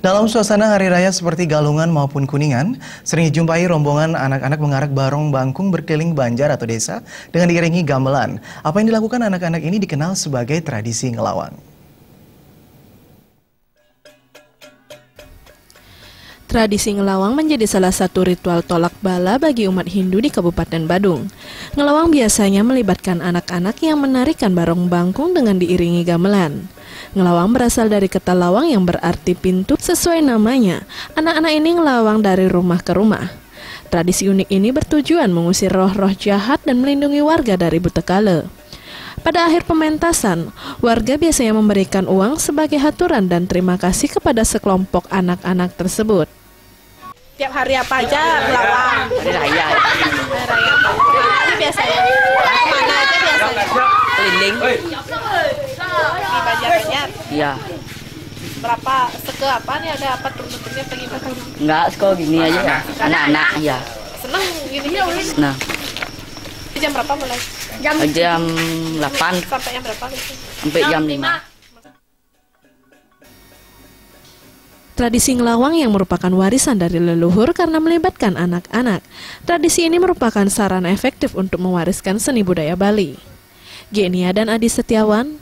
Dalam suasana hari raya seperti Galungan maupun Kuningan, sering dijumpai rombongan anak-anak mengarak barong bangkung berkeliling banjar atau desa dengan diiringi gamelan. Apa yang dilakukan anak-anak ini dikenal sebagai tradisi ngelawang. Tradisi ngelawang menjadi salah satu ritual tolak bala bagi umat Hindu di Kabupaten Badung. Ngelawang biasanya melibatkan anak-anak yang menarikan barong bangkung dengan diiringi gamelan. Ngelawang berasal dari kata lawang yang berarti pintu sesuai namanya. Anak-anak ini ngelawang dari rumah ke rumah. Tradisi unik ini bertujuan mengusir roh-roh jahat dan melindungi warga dari butekale. Pada akhir pementasan, warga biasanya memberikan uang sebagai haturan dan terima kasih kepada sekelompok anak-anak tersebut. Tiap hari apa aja ngelawang? Hari raya. Hari raya biasanya. Ke mana aja biasanya? Keliling. Di Banjaranyar. Iya. Berapa seke apa nih ada apa turun-turunnya pergi makan? Enggak, sekolah gini aja. Anak-anak, ya. Seneng gini ya ulun. Nah, Jam berapa mulai? jam 8 Sampai jam berapa gitu? sampai jam 5. Tradisi ngelawang yang merupakan warisan dari leluhur karena melibatkan anak-anak. Tradisi ini merupakan sarana efektif untuk mewariskan seni budaya Bali. Genia dan Adi Setiawan,